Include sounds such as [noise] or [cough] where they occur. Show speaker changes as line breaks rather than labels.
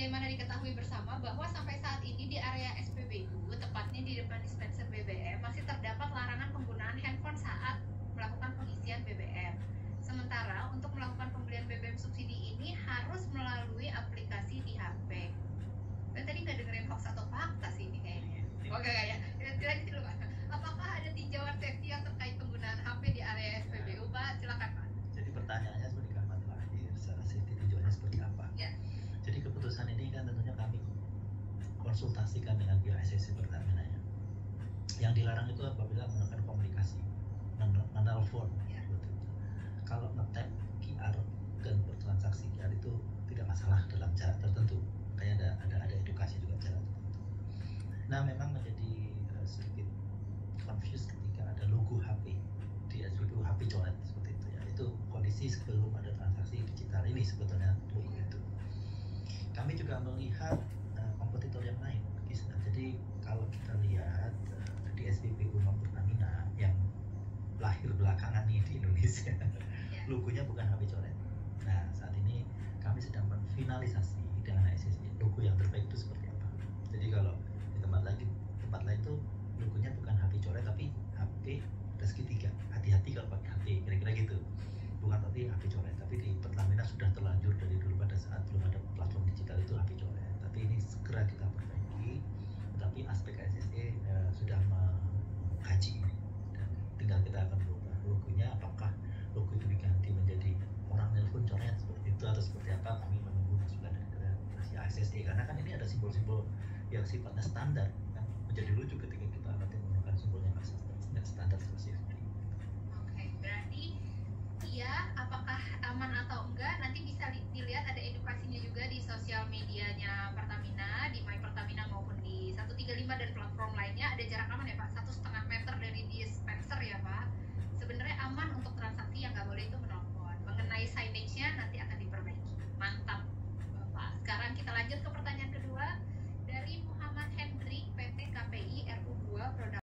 sebagaimana diketahui bersama bahwa sampai saat ini di area SPBU, tepatnya di
konsultasikan dengan SSC Pertamina ya. Yang dilarang itu apabila menggunakan komunikasi, menelpon,
Ya.
seperti itu. Kalau ngetap QR dan bertransaksi QR itu tidak masalah dalam jarak tertentu. Kayak ada ada ada edukasi juga jarak tertentu. Nah memang menjadi eh, sedikit confused ketika ada logo HP di SPBU HP coret seperti itu ya. Itu kondisi sebelum ada transaksi digital ini sebetulnya logo itu kami juga melihat uh, kompetitor yang lain Kisna. jadi kalau kita lihat uh, di SPBU non Pertamina yang lahir belakangan Indonesia
Ya. [laughs]
logonya bukan HP coret. Nah saat ini kami sedang menfinalisasi dengan SSI logo yang terbaik itu seperti apa? Jadi kalau di tempat lain tempat lain tuh logonya bukan HP coret tapi HP plus tiga. Hati-hati kalau pakai HP kira-kira gitu. Bukan berarti HP coret tapi di Pertamina sudah terlanjur dari dulu pada saat belum ada platform digital itu HP coret tapi ini segera kita perbaiki tetapi aspek SSE eh, sudah mengkaji ini dan tinggal kita akan berubah logonya apakah logo itu diganti menjadi orang nelpon coret seperti itu atau seperti apa kami menunggu masukan dari si SSE karena kan ini ada simbol-simbol yang sifatnya standar kan? Menjadi lucu ketika